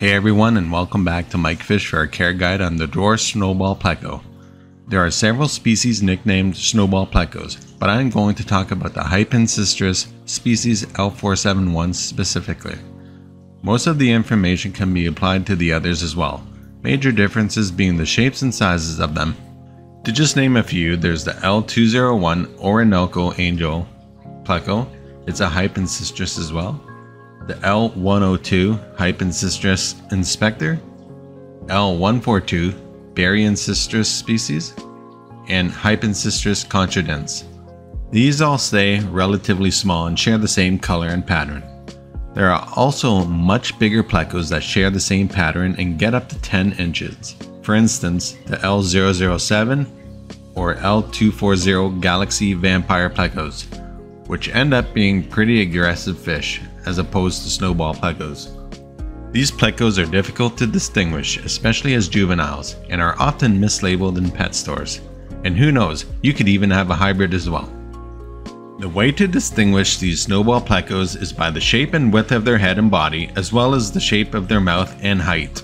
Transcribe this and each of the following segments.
Hey everyone and welcome back to Mike Fish for our care guide on the dwarf snowball pleco. There are several species nicknamed snowball plecos, but I'm going to talk about the Hypancistrus species L471 specifically. Most of the information can be applied to the others as well, major differences being the shapes and sizes of them. To just name a few, there's the L201 Orinoco Angel pleco, it's a Hypancistrus as well, the L102 Hypancistrus Inspector, L142 Baryancistrus species, and Hypancistrus contradens. These all stay relatively small and share the same color and pattern. There are also much bigger plecos that share the same pattern and get up to 10 inches. For instance, the L007 or L240 Galaxy Vampire plecos, which end up being pretty aggressive fish as opposed to snowball plecos. These plecos are difficult to distinguish, especially as juveniles, and are often mislabeled in pet stores. And who knows, you could even have a hybrid as well. The way to distinguish these snowball plecos is by the shape and width of their head and body, as well as the shape of their mouth and height.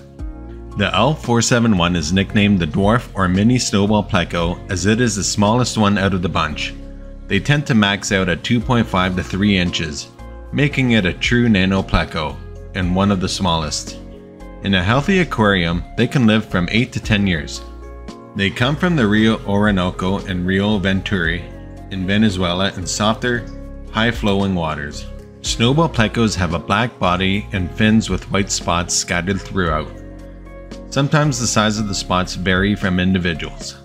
The L471 is nicknamed the dwarf or mini snowball pleco as it is the smallest one out of the bunch. They tend to max out at 2.5 to 3 inches, making it a true nano pleco and one of the smallest. In a healthy aquarium, they can live from 8 to 10 years. They come from the Rio Orinoco and Rio Ventuari in Venezuela in softer, high-flowing waters. Snowball plecos have a black body and fins with white spots scattered throughout. Sometimes the size of the spots vary from individuals.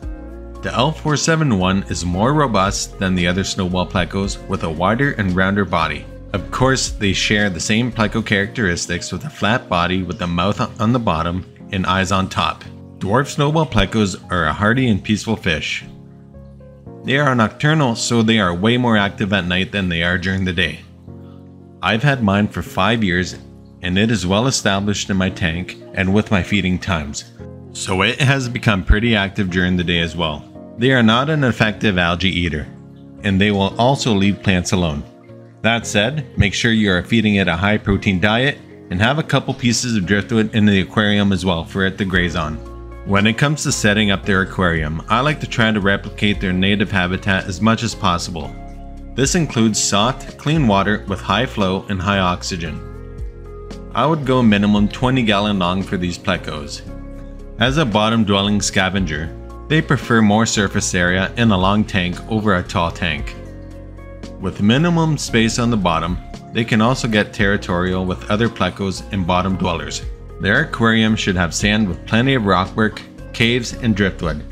The L471 is more robust than the other snowball plecos with a wider and rounder body. Of course, they share the same pleco characteristics with a flat body with a mouth on the bottom and eyes on top. Dwarf snowball plecos are a hardy and peaceful fish. They are nocturnal, so they are way more active at night than they are during the day. I've had mine for 5 years and it is well established in my tank and with my feeding times, so it has become pretty active during the day as well. They are not an effective algae eater, and they will also leave plants alone. That said, make sure you are feeding it a high protein diet and have a couple pieces of driftwood in the aquarium as well for it to graze on. When it comes to setting up their aquarium, I like to try to replicate their native habitat as much as possible. This includes soft, clean water with high flow and high oxygen. I would go minimum 20 gallon long for these plecos. As a bottom dwelling scavenger, they prefer more surface area in a long tank over a tall tank. With minimum space on the bottom, they can also get territorial with other plecos and bottom dwellers. Their aquarium should have sand with plenty of rockwork, caves, and driftwood.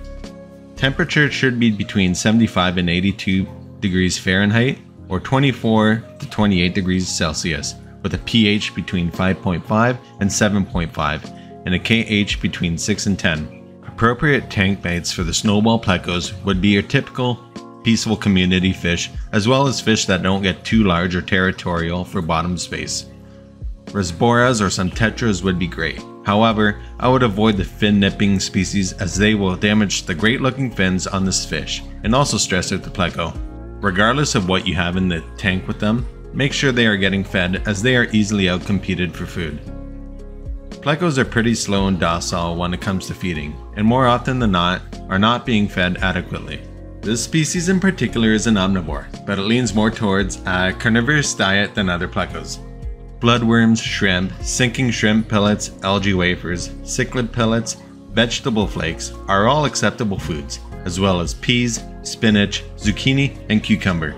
Temperature should be between 75 and 82 degrees Fahrenheit or 24 to 28 degrees Celsius with a pH between 5.5 and 7.5 and a KH between 6 and 10. Appropriate tank mates for the snowball plecos would be your typical peaceful community fish, as well as fish that don't get too large or territorial for bottom space. Rasboras or some tetras would be great. However, I would avoid the fin nipping species as they will damage the great looking fins on this fish and also stress out the pleco. Regardless of what you have in the tank with them, make sure they are getting fed as they are easily outcompeted for food. Plecos are pretty slow and docile when it comes to feeding, and more often than not, are not being fed adequately. This species in particular is an omnivore, but it leans more towards a carnivorous diet than other plecos. Bloodworms, shrimp, sinking shrimp pellets, algae wafers, cichlid pellets, vegetable flakes are all acceptable foods, as well as peas, spinach, zucchini, and cucumber.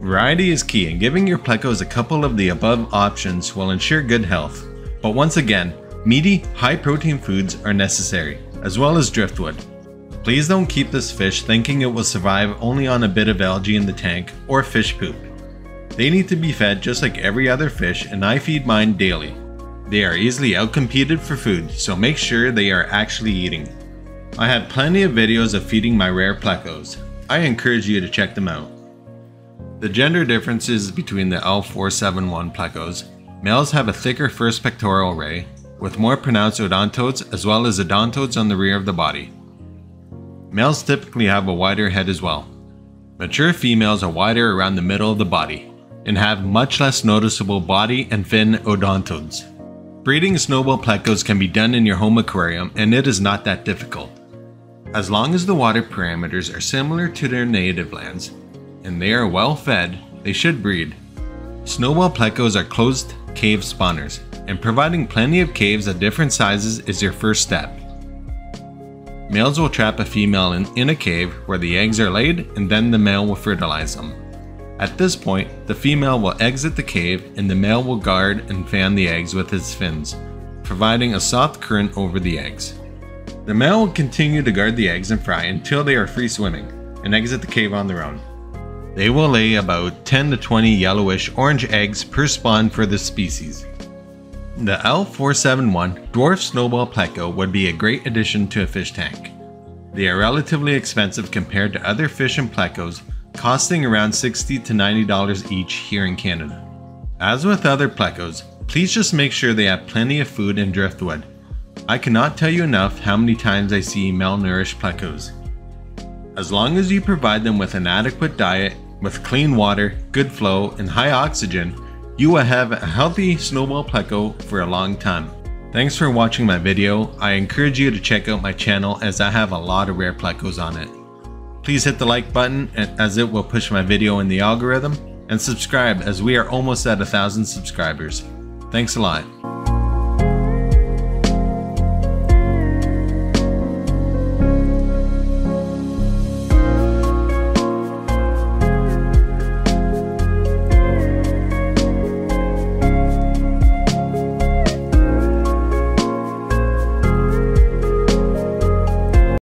Variety is key, and giving your plecos a couple of the above options will ensure good health. But once again, meaty, high protein foods are necessary, as well as driftwood. Please don't keep this fish thinking it will survive only on a bit of algae in the tank or fish poop. They need to be fed just like every other fish and I feed mine daily. They are easily outcompeted for food, so make sure they are actually eating. I have plenty of videos of feeding my rare plecos. I encourage you to check them out. The gender differences between the L471 plecos, males have a thicker first pectoral ray, with more pronounced odontodes as well as odontodes on the rear of the body. Males typically have a wider head as well. Mature females are wider around the middle of the body and have much less noticeable body and fin odontodes. Breeding snowball plecos can be done in your home aquarium and it is not that difficult. As long as the water parameters are similar to their native lands and they are well fed, they should breed. Snowball plecos are closed cave spawners, and providing plenty of caves at different sizes is your first step. Males will trap a female in, in a cave where the eggs are laid and then the male will fertilize them. At this point, the female will exit the cave and the male will guard and fan the eggs with his fins, providing a soft current over the eggs. The male will continue to guard the eggs and fry until they are free swimming and exit the cave on their own. They will lay about 10 to 20 yellowish orange eggs per spawn for this species. The L471 Dwarf Snowball Pleco would be a great addition to a fish tank. They are relatively expensive compared to other fish and plecos costing around 60 to $90 each here in Canada. As with other plecos, please just make sure they have plenty of food and driftwood. I cannot tell you enough how many times I see malnourished plecos. As long as you provide them with an adequate diet, with clean water, good flow, and high oxygen, you will have a healthy snowball pleco for a long time. Thanks for watching my video. I encourage you to check out my channel as I have a lot of rare plecos on it. Please hit the like button as it will push my video in the algorithm and subscribe as we are almost at a thousand subscribers. Thanks a lot.